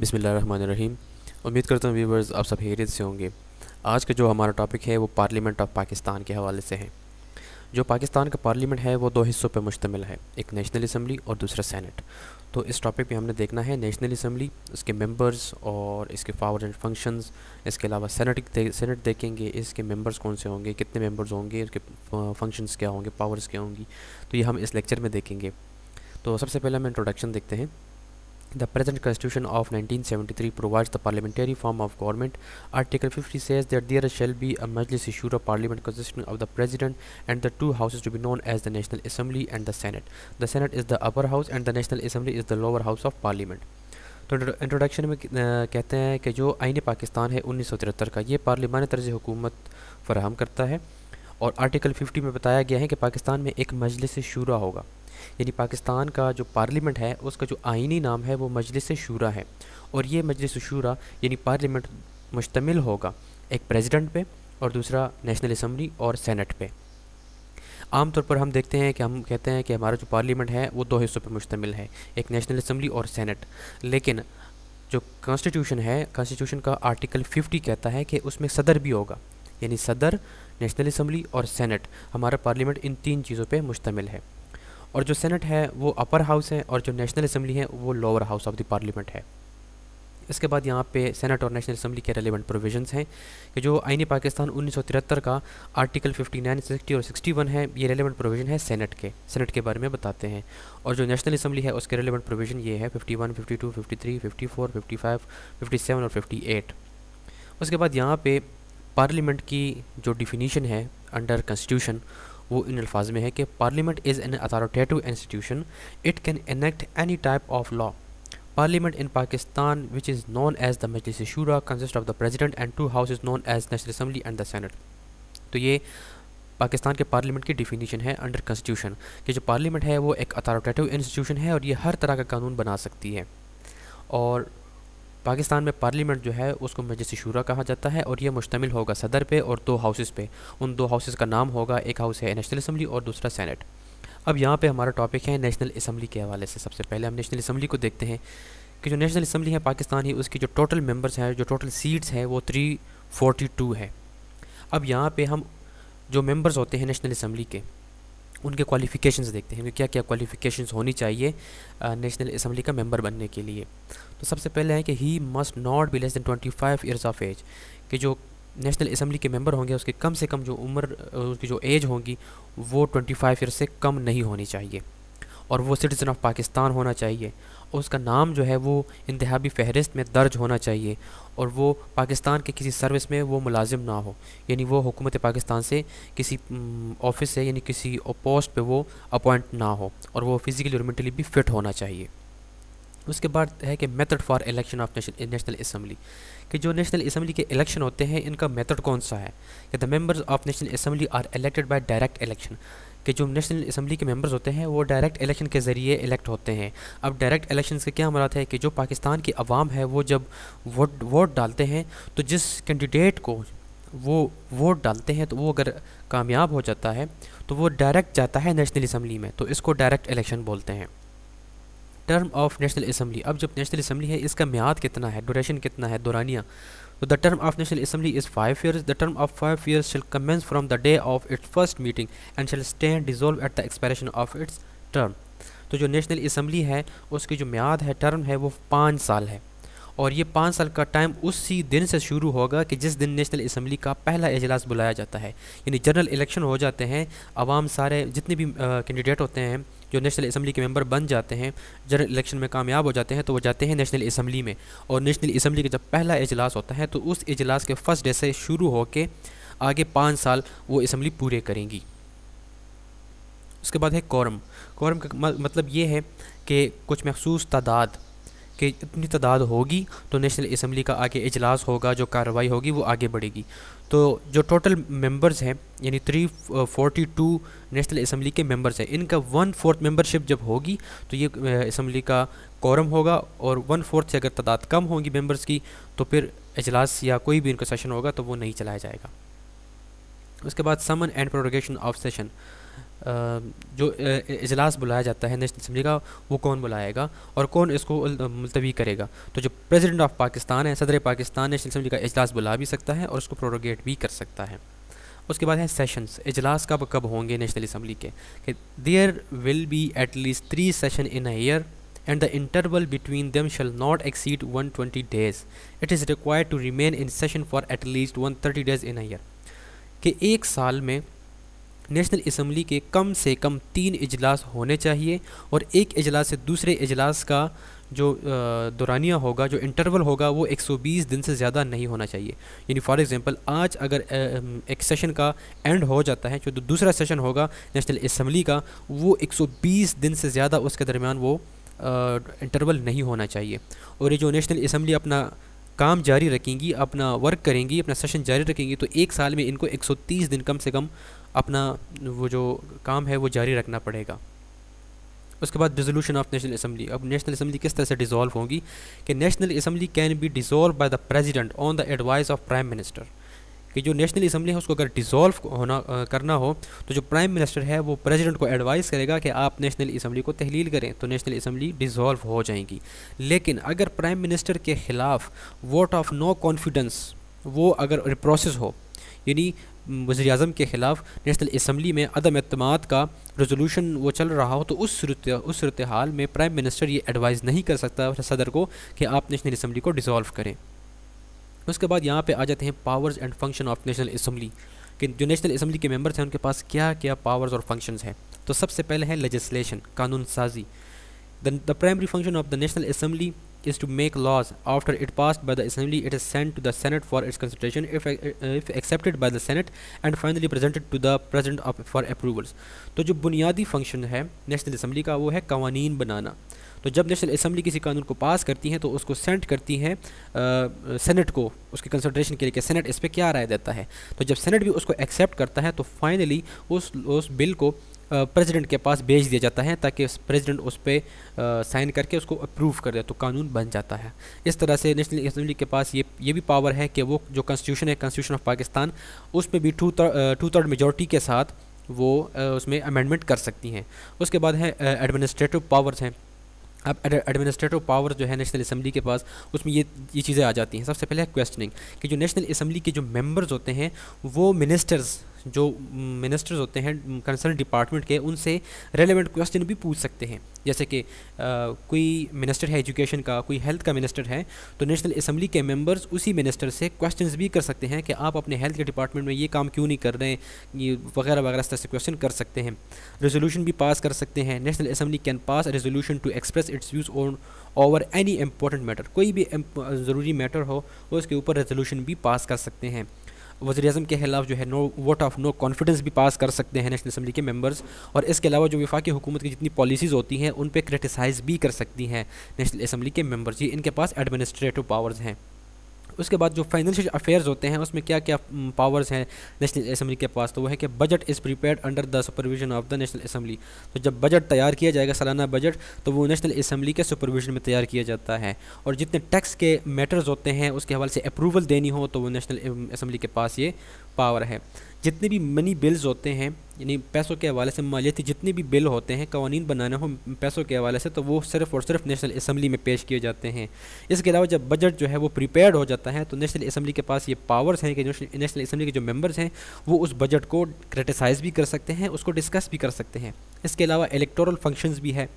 बिसमीम उम्मीद करता हूँ व्यूवर्स आप सब हैरियत से होंगे। आज का जो हमारा टॉपिक है वो पार्लियामेंट ऑफ़ पाकिस्तान के हवाले से है। जो पाकिस्तान का पार्लियामेंट है वो दो हिस्सों पर मुश्तमिल है एक नेशनल असम्बली और दूसरा सैनट। तो इस टॉपिक पे हमने देखना है नेशनल असम्बली उसके मेंबर्स और इसके पावर एंड फ़ंक्शंस इसके अलावा सेनेट दे, सेनेट देखेंगे इसके मेंबर्स कौन से होंगे कितने मेंबर्स होंगे उसके फ़ंक्शंस क्या होंगे पावर्स क्या होंगी तो ये हम इस लेक्चर में देखेंगे। तो सबसे पहले हम इंट्रोडक्शन देखते हैं। The present Constitution of 1973 provides the parliamentary form of government. Article 50 says that there shall be a Majlis Shura Parliament consisting of the President and the two houses to be known as the National Assembly and the Senate. The Senate is the upper house and the National Assembly is the lower house of Parliament. तो introduction में कहते हैं कि जो आइन पाकिस्तान है उन्नीस सौ तिहत्तर का ये पार्लिमानी तर्ज हुकूमत फराहम करता है और आर्टिकल 50 में बताया गया है कि पाकिस्तान में एक मजलिस शुरा होगा यानी पाकिस्तान का जो पार्लियामेंट है, उसका जो आइनी नाम है, वो मजलिस शूरा है। और ये मजलिस शूरा यानी पार्लियामेंट मुश्तमिल होगा, एक प्रेसिडेंट पे और दूसरा नेशनल असम्बली और सेनेट पे। आमतौर पर हम देखते हैं कि हम कहते हैं कि हमारा जो पार्लियामेंट है, वो दो हिस्सों पर मुश्तमिल है, एक नेशनल असम्बली और सेनेट। लेकिन जो कॉन्स्टिट्यूशन है, कॉन्स्टिट्यूशन का आर्टिकल 50 कहता है कि उसमें सदर भी होगा, यानी सदर, नेशनल असम्बली और सेनेट। हमारा पार्लियामेंट इन तीन चीज़ों पे मुश्तमिल है। और जो सेनेट है वो अपर हाउस है और जो नेशनल असम्बली है वो lower house of the parliament है। इसके बाद यहाँ पे सेनेट और नेशनल असम्बली के रेलिवेंट प्रोविजंस हैं। कि जो आइन पाकिस्तान उन्नीस सौ तिहत्तर का आर्टिकल 59, 60 और 61 है ये रेलिवेंट प्रोविज़न है सेनेट के। सेनेट के बारे में बताते हैं। और जो नेशनल असम्बली है उसके रेलिवेंट प्रोविज़न ये है 51, 52, 53, 54, 55, 57 और 58 उसके बाद यहाँ पे पार्लियामेंट की जो डिफिनीशन है अंडर कॉन्स्टिट्यूशन वो इन अल्फाज में है कि parliament is an authoritative institution it can enact any type of law parliament in Pakistan which is known as the Majlis Shura consist of the president and two house is known as national assembly and the senate तो ये पाकिस्तान के parliament की definition है under constitution कि जो parliament है वो एक अथॉरिटेटिव इंस्टीट्यूशन है और ये हर तरह का कानून बना सकती है। और पाकिस्तान में पार्लियामेंट जो है, उसको मजलिस शूरा कहा जाता है और यह मुश्तमिल होगा सदर पे और दो हाउसेस पे। उन दो हाउसेस का नाम होगा, एक हाउस है नेशनल असम्बली और दूसरा सैनेट। अब यहाँ पे हमारा टॉपिक है नेशनल असम्बली के हवाले से। सबसे पहले हम नेशनल असम्बली को देखते हैं कि जो नेशनल असम्बली है पाकिस्तान ही, उसकी जो टोटल मेंबर्स हैं, जो टोटल सीट्स हैं, वो थ्री फोर्टी टू है। अब यहाँ पर हम जो मेंबर्स होते हैं नेशनल असम्बली के उनके क्वालिफ़िकेशंस देखते हैं, कि क्या क्या क्वालिफ़िकेशंस होनी चाहिए नेशनल असम्बली का मेंबर बनने के लिए। तो सबसे पहले है कि he must not be less than twenty five years of age कि जो नेशनल असम्बली के मेंबर होंगे, उसके कम से कम जो उम्र उसकी जो एज होगी, वो ट्वेंटी फाइव ईयर से कम नहीं होनी चाहिए। और वो सिटीज़न ऑफ़ पाकिस्तान होना चाहिए। उसका नाम जो है वो इंतहाबी फहरिस्त में दर्ज होना चाहिए और वो पाकिस्तान के किसी सर्विस में वो मुलाजिम ना हो। यानी वो हुकूमत पाकिस्तान से किसी ऑफ़िस से यानी किसी पोस्ट पे वो अपॉइंट ना हो और वो फिज़िकली और मेंटली भी फ़िट होना चाहिए। उसके बाद है कि method for election of national assembly कि जो नेशनल असम्बली के इलेक्शन होते हैं, इनका मेथड कौन सा है? कि the members of national assembly are elected by direct election कि जो नेशनल असम्बली के मेंबर्स होते हैं, वो डायरेक्ट इलेक्शन के ज़रिए इलेक्ट होते हैं। अब डायरेक्ट इलेक्शन से क्या मराद है? कि जो पाकिस्तान की आवाम है, वो जब वोट वोट डालते हैं तो जिस कैंडिडेट को वो वोट डालते हैं तो वो अगर कामयाब हो जाता है तो वो डायरेक्ट जाता है नेशनल असम्बली में। तो इसको डायरेक्ट इलेक्शन बोलते हैं। टर्म ऑफ़ नेशनल असम्बली अब जब नेशनल असम्बली है, इसका म्याद कितना है? ड्यूरेशन कितना है? दौरानिया। तो the term of National Assembly is five years. The term of five years shall commence from the day of its first meeting and shall stand dissolved at the expiration of its term. तो जो national assembly है, उसकी जो म्याद है term है, वो पाँच साल है। और ये पाँच साल का टाइम उसी दिन से शुरू होगा कि जिस दिन नेशनल असम्बली का पहला इजलास बुलाया जाता है। यानी जनरल इलेक्शन हो जाते हैं, आवाम सारे जितने भी कैंडिडेट होते हैं जो नेशनल असम्बली के मेंबर बन जाते हैं, जनरल इलेक्शन में कामयाब हो जाते हैं तो वो जाते हैं नेशनल असम्बली में। और नेशनल असम्बली का जब पहला इजलास होता है तो उस इजलास के फ़र्स्ट डे से शुरू होकर आगे पाँच साल वो इसम्बली पूरे करेंगी। उसके बाद है कौरम। कौरम का मतलब ये है कि कुछ मखसूस तादाद कि इतनी तादाद होगी तो नेशनल असम्बली का आगे इजलास होगा, जो कार्रवाई होगी, वो आगे बढ़ेगी। तो जो टोटल मेंबर्स हैं, यानी three forty two national assembly के मेंबर्स हैं, इनका वन फोर्थ मेंबरशिप जब होगी तो ये असम्बली का कौरम होगा और वन फोर्थ से अगर तादाद कम होगी मेंबर्स की तो फिर इजलास या कोई भी इनका सेशन होगा तो वो नहीं चलाया जाएगा। उसके बाद summon and prorogation of session जो इजलास बुलाया जाता है नेशनल असम्बली का, वो कौन बुलाएगा और कौन इसको मुलतवी करेगा तो जो प्रेसिडेंट ऑफ़ पाकिस्तान है, सदर पाकिस्तान नेशनल असम्बली का इजलास बुला भी सकता है और उसको प्रोरोगेट भी कर सकता है उसके बाद है सेशंस इजलास कब कब होंगे नेशनल असम्बली के there will be at least three session in year and the interval between them shall not exceed 120 days. It is required to remain in session for at least 130 days in a. कि एक साल में national assembly के कम से कम तीन इजलास होने चाहिए और एक इजलास से दूसरे इजलास का जो दौरानिया होगा, जो इंटरवल होगा, वो 120 दिन से ज़्यादा नहीं होना चाहिए। यानी फॉर एग्ज़ाम्पल आज अगर एक सेशन का एंड हो जाता है, जो दूसरा सेशन होगा नेशनल असम्बली का, वो 120 दिन से ज़्यादा उसके दरमियान वो इंटरवल नहीं होना चाहिए। और ये जो नेशनल असम्बली अपना काम जारी रखेंगी, अपना वर्क करेंगी, अपना सेशन जारी रखेंगी तो एक साल में इनको 130 दिन कम से कम अपना वो जो काम है वो जारी रखना पड़ेगा। उसके बाद डिजोल्यूशन ऑफ़ नेशनल असम्बली अब नेशनल असम्बली किस तरह से डिज़ोल्व होगी? कि national assembly can be dissolve by the president on the advice of prime minister कि जो नेशनल असम्बली है उसको अगर डिज़ोल्व होना आ, करना हो तो जो प्राइम मिनिस्टर है वो प्रेसिडेंट को एडवाइस करेगा कि आप नेशनल असम्बली को तहलील करें तो नेशनल असम्बली डिज़ोल्व हो जाएगी। लेकिन अगर प्राइम मिनिस्टर के ख़िलाफ़ वोट ऑफ़ नो कॉन्फिडेंस वो अगर प्रोसेस हो यानी वज़ी अजम के ख़िलाफ़ नेशनल असम्बली में अदम अतमाद का रेजोल्यूशन वो चल रहा हो तो उस उस सूरत हाल में प्राइम मिनिस्टर ये एडवाइस नहीं कर सकता सदर को कि आप नेशनल असम्बली को डिज़ोल्व करें। उसके बाद यहाँ पे आ जाते हैं powers and function of national assembly कि जो नेशनल असम्बली के मेंबर्स हैं, उनके पास क्या क्या पावर्स और फ़ंक्शन हैं। तो सबसे पहले है लेजिस्लेशन कानून साजी the primary function of the national assembly is to make laws after it pass by the assembly it is sent to the senate for its consultation if accepted by the senate and finally presented to the present for approvals तो जो बुनियादी function है national assembly का, वो है कवानीन बनाना। तो जब नेशनल असम्बली किसी कानून को पास करती हैं तो उसको सेंड करती हैं सेनेट को, उसके कंसिड्रेशन के लिए, कि सेनेट इस पर क्या राय देता है। तो जब सेनेट भी उसको एक्सेप्ट करता है तो फाइनली उस उस बिल को प्रेसिडेंट के पास भेज दिया जाता है, ताकि प्रेसिडेंट उस पर साइन करके उसको अप्रूव कर दे तो कानून बन जाता है। इस तरह से नेशनल असम्बली के पास ये ये भी पावर है कि वो जो कॉन्स्टिट्यूशन है, कॉन्स्टिट्यूशन ऑफ़ पाकिस्तान उसमें भी टू टू थर्ड मेजोरिटी के साथ वो उसमें अमेंडमेंट कर सकती हैं। उसके बाद है एडमिनिस्ट्रेटिव पावर्स हैं। अब एडमिनिस्ट्रेटिव पावर जो है नेशनल असम्बली के पास, उसमें ये ये चीज़ें आ जाती हैं। सबसे पहले है क्वेश्चनिंग कि जो नेशनल असम्बली के जो मेंबर्स होते हैं, वो मिनिस्टर्स जो मिनिस्टर्स होते हैं कंसर्न डिपार्टमेंट के, उनसे रेलिवेंट क्वेश्चन भी पूछ सकते हैं। जैसे कि कोई मिनिस्टर है एजुकेशन का, कोई हेल्थ का मिनिस्टर है तो नेशनल असम्बली के मेंबर्स उसी मिनिस्टर से क्वेश्चंस भी कर सकते हैं कि आप अपने हेल्थ के डिपार्टमेंट में ये काम क्यों नहीं कर रहे हैं, ये वगैरह वगैरह इस तरह से क्वेश्चन कर सकते हैं। रेजोल्यूशन भी पास कर सकते हैं। National assembly can pass resolution to express its views on over any important matter कोई भी ज़रूरी मैटर हो, उसके ऊपर रेजोल्यूशन भी पास कर सकते हैं। वजी अजम के खिलाफ जो है no vote of no confidence भी पास कर सकते हैं नेशनल असम्बली के मेंबर्स और इसके अलावा जो विफाक हुकूमत की जितनी पॉलिसीज़ होती हैं, उन पर क्रिटिसाइज़ भी कर सकती हैं नेशनल असम्बली के मेंबर्स ये इनके पास एडमिनिस्ट्रेटिव पावर्स हैं। उसके बाद जो फाइनेंशियल अफेयर्स होते हैं, उसमें क्या क्या पावर्स हैं नेशनल असम्बली के पास तो वो है कि budget is prepared under the supervision of the national assembly तो जब बजट तैयार किया जाएगा, सालाना बजट तो वो नेशनल असम्बली के सुपरविजन में तैयार किया जाता है। और जितने टैक्स के मैटर्स होते हैं, उसके हवाले से अप्रूवल देनी हो तो वो नेशनल असम्बली के पास ये पावर है। जितने भी मनी बिल्स होते हैं, यानी पैसों के हवाले से मालियती जितने भी बिल होते हैं, कवानीन बनाना हो, पैसों के हवाले से तो वो सिर्फ़ और सिर्फ़ नेशनल असम्बली में पेश किए जाते हैं। इसके अलावा जब बजट जो है वो प्रिपेयर्ड हो जाता है तो नेशनल असम्बली के पास ये पावर्स हैं कि नेशनल असम्बली के जो मेंबर्स हैं, वो उस बजट को क्रिटिसाइज़ भी कर सकते हैं, उसको डिस्कस भी कर सकते हैं। इसके अलावा इलेक्टोरल फ़ंक्शंस भी है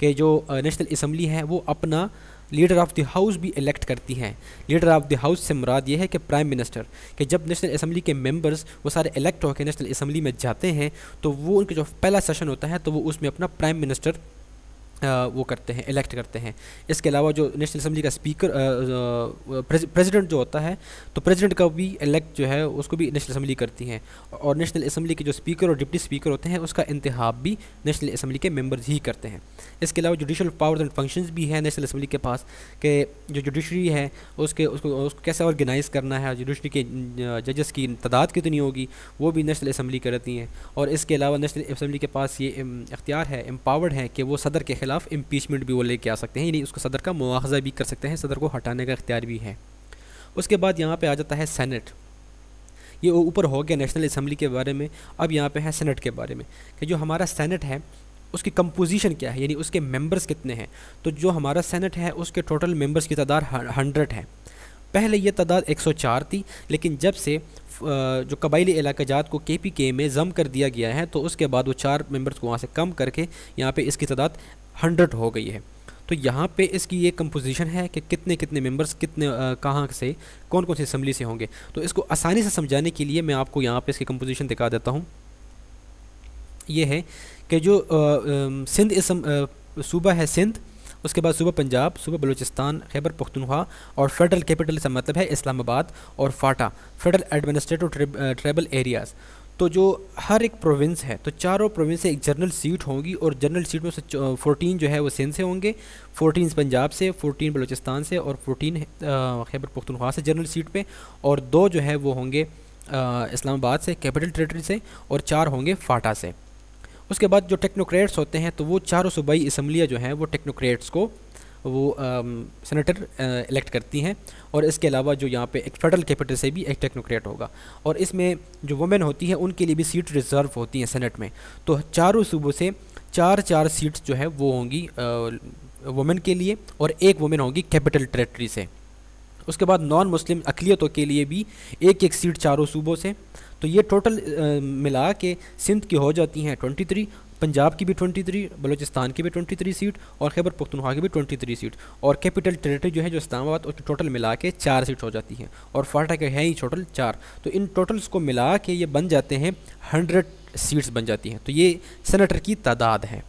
कि जो नेशनल असम्बली है, वो अपना लीडर ऑफ़ द हाउस भी इलेक्ट करती हैं। लीडर ऑफ़ द हाउस से मुराद ये है कि प्राइम मिनिस्टर, कि जब नेशनल असम्बली के मेंबर्स वो सारे इलेक्ट होकर नेशनल असम्बली में जाते हैं तो वो उनका जो पहला सेशन होता है तो वो उसमें अपना प्राइम मिनिस्टर वो करते हैं इलेक्ट करते हैं। इसके अलावा जो नेशनल असम्बली का स्पीकर प्रेसिडेंट जो होता है तो प्रेसिडेंट का भी इलेक्ट जो है, उसको भी नेशनल असम्बली करती हैं। और नेशनल असम्बली के जो स्पीकर और डिप्टी स्पीकर होते हैं, उसका इंतहाब भी नेशनल असम्बली के मेंबर्स ही करते हैं। इसके अलावा जुडिशल पावर्स एंड फ़ंक्शंस भी हैं नेशनल असम्बली के पास, के जो जुडिशरी है, उसके, उसको उसको कैसे ऑर्गेनाइज़ करना है जुडिशरी के जजेस की तादाद कितनी होगी, वो भी नेशनल असम्बली करती हैं। और इसके अलावा नेशनल असम्बली के पास ये इख्तियार है एम्पावर्ड है कि वो सदर के ख़िलाफ़ इम्पीचमेंट भी वो लेके आ सकते हैं, यानी उसको सदर का मुआवजा भी कर सकते हैं, सदर को हटाने का इख्तियार भी है। उसके बाद यहाँ पर आ जाता है सैनट ये ऊपर हो गया नेशनल असम्बली के बारे में, अब यहाँ पे है सेनेट के बारे में कि जो हमारा सेनेट है, उसकी कंपोजिशन क्या है, यानी उसके मेंबर्स कितने हैं? तो जो हमारा सेनेट है, उसके टोटल मेंबर्स की तादाद हंड्रेड है। पहले ये तादाद 104 थी, लेकिन जब से जो कबाइली इलाकाजात को के पी के में ज़म कर दिया गया है तो उसके बाद वो चार मेंबर्स को वहाँ से कम करके यहाँ पे इसकी तादाद हंड्रेड हो गई है। तो यहाँ पे इसकी ये कंपोजिशन है कि कितने कितने मेंबर्स कितने कहाँ से कौन कौन सी असम्बली से होंगे। तो इसको आसानी से समझाने के लिए मैं आपको यहाँ पे इसकी कंपोजिशन दिखा देता हूँ। ये है कि जो सिंध इसम सूबा है सिंध, उसके बाद सूबा पंजाब, सूबा बलूचिस्तान, खैबर पख्तनख्वा और फेडरल कैपिटल से मतलब है इस्लामाबाद और FATA federal administrative tribal areas तो जो हर एक प्रोविंस है तो चारों प्रोविंस से एक जनरल सीट होंगी और जनरल सीट में से फोर्टीन जो है वो सिंध से होंगे फोर्टीन पंजाब से फोर्टीन बलूचिस्तान से और फोर्टीन खैबर पख्तनख्वा से जनरल सीट पे और दो जो है वो होंगे इस्लामाबाद से कैपिटल टेरेटरी से और चार होंगे फाटा से। उसके बाद जो टेक्नोक्रेट्स होते हैं तो वो चारों सूबाई इसम्बलियाँ जो हैं, वो टेक्नोक्रेट्स को वो सेनेटर इलेक्ट करती हैं और इसके अलावा जो यहाँ पे एक फेडरल कैपिटल से भी एक टेक्नोक्रेट होगा। और इसमें जो वुमेन होती है, उनके लिए भी सीट रिज़र्व होती हैं सेनेट में। तो चारों सूबों से चार चार सीट्स जो है, वो होंगी वुमेन के लिए और एक वुमेन होगी कैपिटल टेरेटरी से। उसके बाद नॉन मुस्लिम अकलीतों के लिए भी एक एक सीट चारों सूबों से। तो ये टोटल मिला के सिंध की हो जाती हैं ट्वेंटी थ्री पंजाब की भी ट्वेंटी थ्री बलोचिस्तान की भी ट्वेंटी थ्री सीट और खैबर पख्तनख्वा की भी ट्वेंटी थ्री सीट और कैपिटल टेरेटरी जो है जो इस्लामाबाद उसकी टोटल मिला के चार सीट हो जाती हैं और फाटा के हैं ही टोटल चार। तो इन टोटल्स को मिला के ये बन जाते हैं हंड्रेड सीट्स बन जाती हैं। तो ये सेनेटर की तादाद है।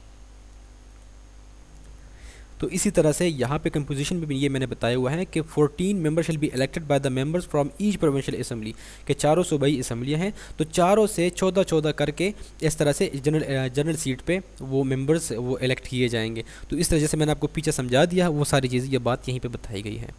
तो इसी तरह से यहाँ पे कंपोजिशन में भी ये मैंने बताया हुआ है कि 14 member shall be elected by the members from each provincial assembly के चारों सूबाई असम्बलियाँ हैं। तो चारों से चौदह चौदह करके इस तरह से जनरल जनरल सीट पे वो मेंबर्स वो इलेक्ट किए जाएँगे। तो इस तरह जैसे मैंने आपको पीछे समझा दिया, वो सारी चीज़, ये बात यहीं पर बताई गई है।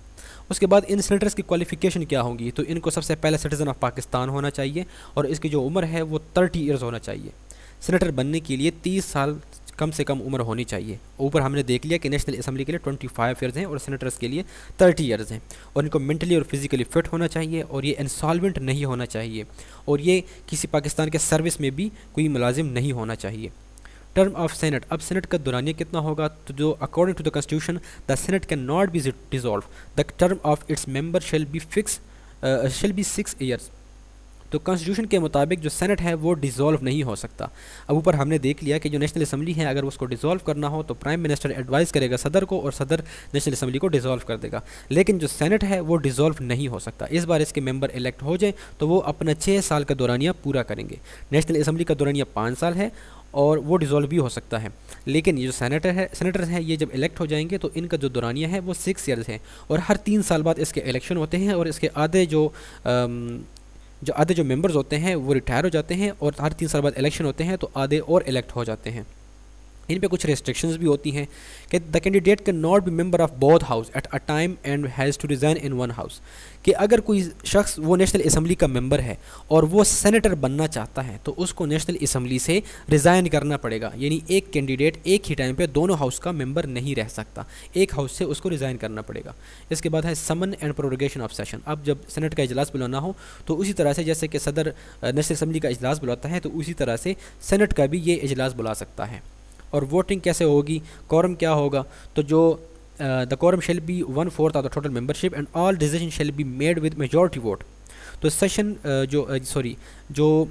उसके बाद इन सेनेटर्स की क्वालिफिकेशन क्या होंगी? तो इनको सबसे पहले सिटीज़न ऑफ़ पाकिस्तान होना चाहिए और इसकी जो उम्र है वो थर्टी ईयर्स होना चाहिए। सेनेटर बनने के लिए तीस साल कम से कम उम्र होनी चाहिए। ऊपर हमने देख लिया कि नेशनल असम्बली के लिए ट्वेंटी फाइव ईयर्स हैं और सेनेटर्स के लिए थर्टी ईयर्स हैं। और इनको मेंटली और फिजिकली फिट होना चाहिए और ये इंसॉल्वेंट नहीं होना चाहिए। और ये किसी पाकिस्तान के सर्विस में भी कोई मुलाजिम नहीं होना चाहिए। टर्म ऑफ़ सेनेट अब सेनेट का दुरानिया कितना होगा? तो जो according to the constitution the senate can not be dissolve the term of its member shall be fix shall be six years तो कॉन्स्टिट्यूशन के मुताबिक जो सेनेट है, वो डिज़ोल्व नहीं हो सकता। अब ऊपर हमने देख लिया कि जो नेशनल असम्बली है, अगर उसको डिज़ोल्व करना हो तो प्राइम मिनिस्टर एडवाइस करेगा सदर को और सदर नेशनल असम्बली को डिज़ोल्व कर देगा। लेकिन जो सेनेट है, वो डिज़ोल्व नहीं हो सकता। इस बार इसके मेंबर इलेक्ट हो जाए तो वो अपना छः साल का दौरानिया पूरा करेंगे। नेशनल असम्बली का दौरानिया पाँच साल है और वो डिज़ोल्व भी हो सकता है। लेकिन ये जो सेनेटर है सेनेटर हैं, ये जब इलेक्ट हो जाएँगे तो इनका जो दौरानिया है, वो सिक्स ईयर्स है। और हर तीन साल बाद इसके इलेक्शन होते हैं और इसके आधे जो जो आधे जो मेंबर्स होते हैं, वो रिटायर हो जाते हैं और हर तीन साल बाद इलेक्शन होते हैं तो आधे और इलेक्ट हो जाते हैं। इन पे कुछ रेस्ट्रिक्शंस भी होती हैं कि the candidate can not be member of both house at a time and has to resign in one house कि अगर कोई शख्स वो नेशनल असम्बली का मेंबर है और वो सेनेटर बनना चाहता है तो उसको नेशनल असम्बली से रिज़ाइन करना पड़ेगा। यानी एक कैंडिडेट एक ही टाइम पे दोनों हाउस का मेंबर नहीं रह सकता। एक हाउस से उसको रिज़ाइन करना पड़ेगा। इसके बाद है summon and prorogation of session अब जब सेनेट का इजलास बुलाना हो तो उसी तरह से जैसे कि सदर नेशनल असम्बली का इजलास बुलाता है तो उसी तरह से सेनेट का भी ये इजलास बुला सकता है। और वोटिंग कैसे होगी कॉरम क्या होगा तो जो the quorum shall be one fourth of the total membership and all decision shall be made with majority vote तो सेशन uh, जो सॉरी uh, जो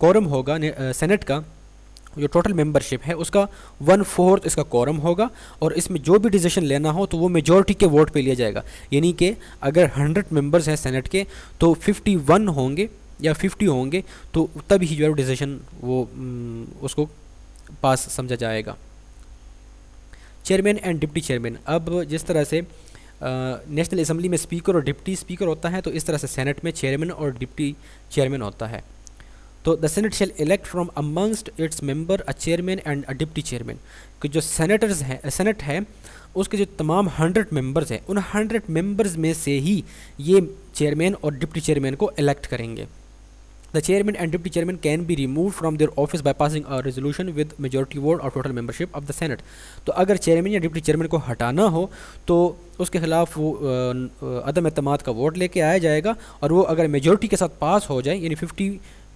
कॉरम होगा सेनेट uh, का जो टोटल मेंबरशिप है उसका वन फोर्थ इसका कॉरम होगा और इसमें जो भी डिसीज़न लेना हो तो वो मेजोरिटी के वोट पे लिया जाएगा। यानी कि अगर हंड्रेड मेंबर्स हैं सेनेट के तो फिफ्टी वन होंगे या फिफ्टी होंगे तो तभी जो है डिसीज़न वो um, उसको पास समझा जाएगा। चेयरमैन एंड डिप्टी चेयरमैन अब जिस तरह से नेशनल असम्बली में स्पीकर और डिप्टी स्पीकर होता है तो इस तरह से सेनेट में चेयरमैन और डिप्टी चेयरमैन होता है। तो the senate shall elect from amongst its member a chairman and a deputy chairman कि जो सेनेटर्स हैं सेनेट है, उसके जो तमाम हंड्रेड मेंबर्स हैं, उन हंड्रेड मेंबर्स में से ही ये चेयरमैन और डिप्टी चेयरमैन को इलेक्ट करेंगे। The chairman and deputy chairman can be removed from their office by passing a resolution with majority vote or total membership of the Senate. तो अगर चेयरमैन या deputy chairman को हटाना हो तो उसके खिलाफ वो अदम अतमाद का वोट लेके आया जाएगा और वो अगर मेजोरिटी के साथ पास हो जाए, यानी फिफ्टी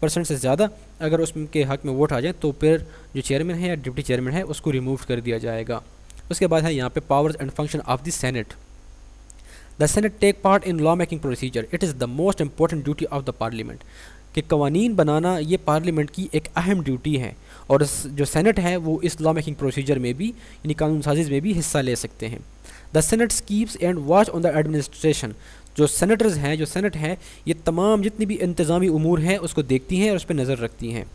परसेंट से ज़्यादा अगर उसके हक में वोट आ जाए तो फिर जो चेयरमैन है या डिप्टी चेयरमैन है, उसको रिमूव कर दिया जाएगा। उसके बाद है यहाँ पे powers and function of the senate the senate take part in law making procedure it is the most important duty of the parliament कि कवानीन बनाना ये पार्लियामेंट की एक अहम ड्यूटी है और जो सेनेट है वो इस लॉ मेकिंग प्रोसीजर में भी, यानी कानून साजिश में भी हिस्सा ले सकते हैं। The senate keeps and watch on the administration. जो सेनेटर्स हैं, जो सेनेट है, ये तमाम जितनी भी इंतज़ामी अमूर हैं, उसको देखती हैं और उस पर नज़र रखती हैं।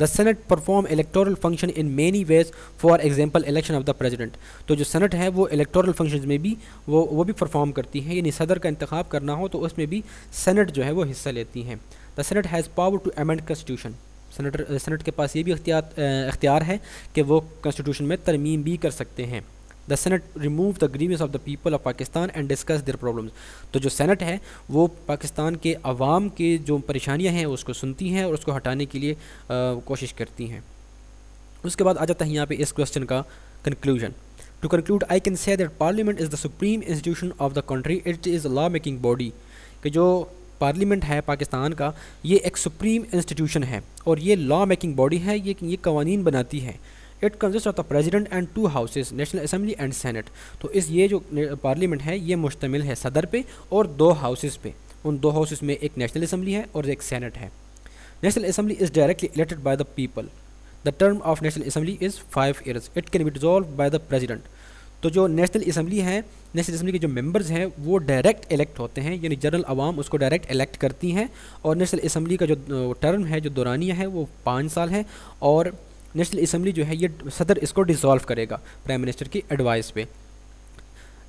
The senate perform electoral function in many ways for example election of the president तो जो सेनेट है, वो इलेक्टोरल फ़ंक्शन में भी, वो वो भी परफॉर्म करती हैं। यानी सदर का इंतखब करना हो तो उसमें भी सेनेट जो है, वो हिस्सा लेती हैं। The senate has power to amend constitution senator senate के पास ये भी अख्तियार है कि वो कॉन्स्टिट्यूशन में तरमीम भी कर सकते हैं। The senate remove the grievances of the people of Pakistan and discuss their problems तो जो सेनेट है, वो पाकिस्तान के अवाम के जो परेशानियाँ हैं, उसको सुनती हैं और उसको हटाने के लिए कोशिश करती हैं। उसके बाद आ जाता है यहाँ पे इस क्वेश्चन का conclusion to conclude I can say that parliament is the supreme institution of the country it is law making body कि जो पार्लियामेंट है पाकिस्तान का, ये एक सुप्रीम इंस्टीट्यूशन है और ये लॉ मेकिंग बॉडी है, ये ये कवानीन बनाती है। It consist of the president and two houses national assembly and senate तो इस ये जो पार्लियामेंट है, ये मुश्तमिल है सदर पे और दो हाउसेज पे। उन दो हाउसेज में एक नेशनल असम्बली है और एक सैनट है। National assembly is directly elected by the people the term of national assembly is five years it can be dissolve by the president तो जो नेशनल असम्बली है, नेशनल असम्बली के जो मेंबर्स हैं, वो डायरेक्ट इलेक्ट होते हैं, यानी जनरल आवाम उसको डायरेक्ट इलेक्ट करती हैं और नेशनल असम्बली का जो टर्म है, जो दौरानिया है, वो पाँच साल है और नेशनल असम्बली जो है, ये सदर इसको डिसॉल्व करेगा प्राइम मिनिस्टर की एडवाइस पे।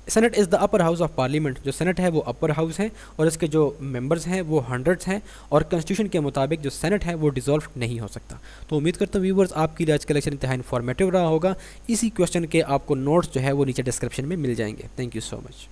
Senate is the upper house of parliament जो सेनेट है, वो अपर हाउस है और इसके जो मेंबर्स हैं, वो हंड्रेड्स हैं और कॉन्स्टिट्यूशन के मुताबिक जो सेनेट है, वो डिसॉल्व नहीं हो सकता। तो उम्मीद करता हूँ व्यूवर्स आपके लिए आज का लेक्चर इंतहा इन्फॉर्मेटिव रहा होगा। इसी क्वेश्चन के आपको नोट्स जो है, वो नीचे डिस्क्रिप्शन में मिल जाएँगे। Thank you so much